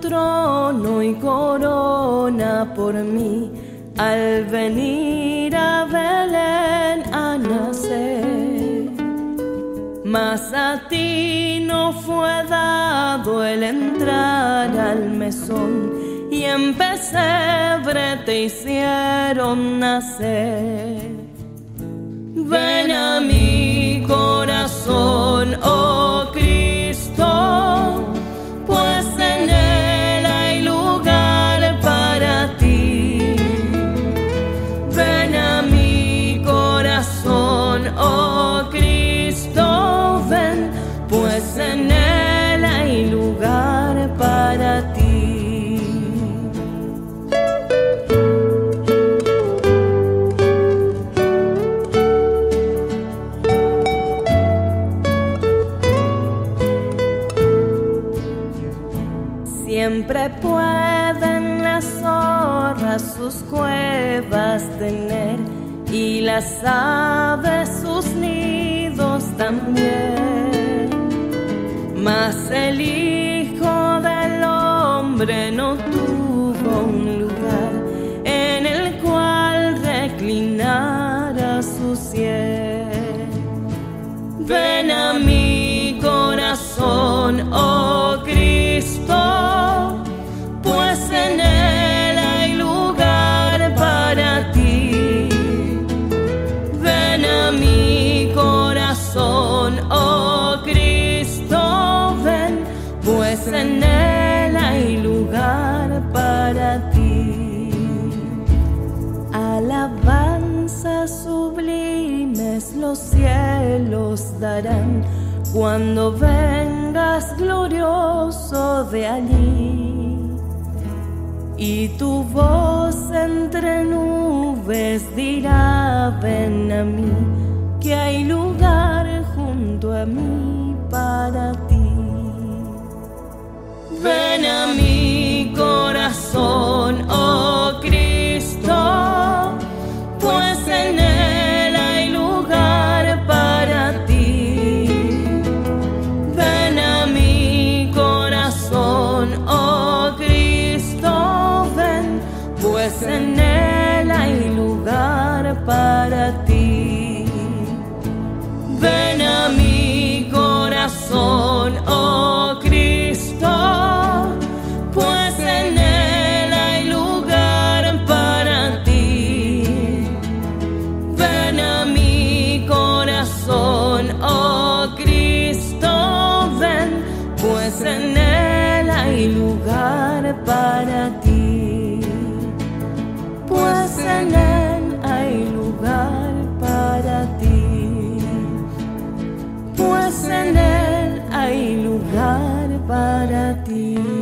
trono y corona por mí al venir a Belén a nacer. Mas a ti no fue dado el entrar al mesón y en pesebre te hicieron nacer. Ven a mi Siempre pueden las zorras sus cuevas tener y las aves sus nidos también. Mas el Hijo del Hombre no tuvo un lugar en el cual reclinara su cielo. Cuando vengas glorioso de allí. Y tu voz entre nubes dirá, ven a mí, que hay lugar junto a mí para ti. Ven a mi pues en él hay lugar para ti. Pues en él hay lugar para ti. Pues en él hay lugar para ti.